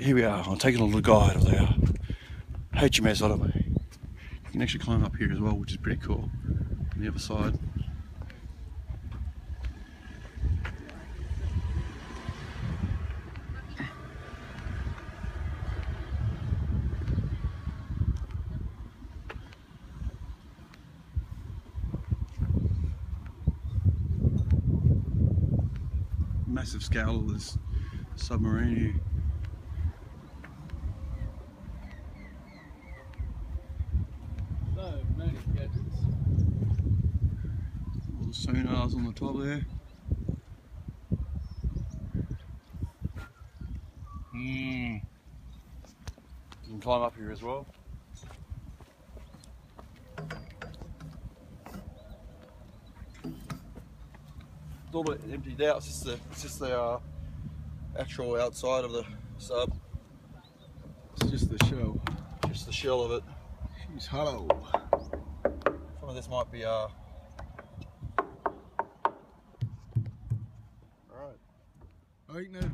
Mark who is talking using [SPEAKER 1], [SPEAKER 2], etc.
[SPEAKER 1] here we are. I'm taking a little guide of the HMS Otway. You can actually climb up here as well, which is pretty cool. On the other side. Massive scale of this submarine here. All the sonars on the top there. Hmm. You can climb up here as well. It's all but emptied out. It's just the, it's just the uh, actual outside of the sub.
[SPEAKER 2] It's just the shell.
[SPEAKER 1] Just the shell of it.
[SPEAKER 2] She's hollow.
[SPEAKER 1] Of this might be uh. Alright.
[SPEAKER 2] I think they've